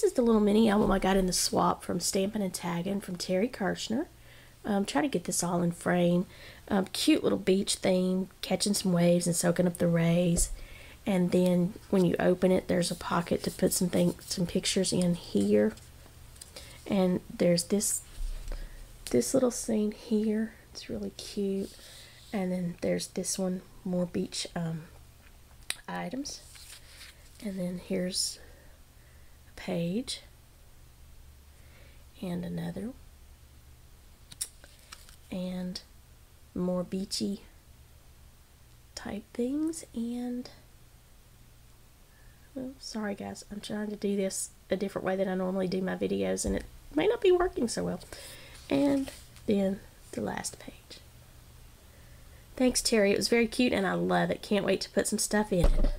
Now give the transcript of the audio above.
this is the little mini album I got in the swap from Stampin' and Taggin' from Terry Kirchner. Um, try to get this all in frame. Um, cute little beach theme, catching some waves and soaking up the rays. And then when you open it, there's a pocket to put some things, some pictures in here. And there's this this little scene here. It's really cute. And then there's this one, more beach um, items. And then here's page. And another. And more beachy type things. And oh, sorry guys. I'm trying to do this a different way than I normally do my videos and it may not be working so well. And then the last page. Thanks Terry. It was very cute and I love it. Can't wait to put some stuff in it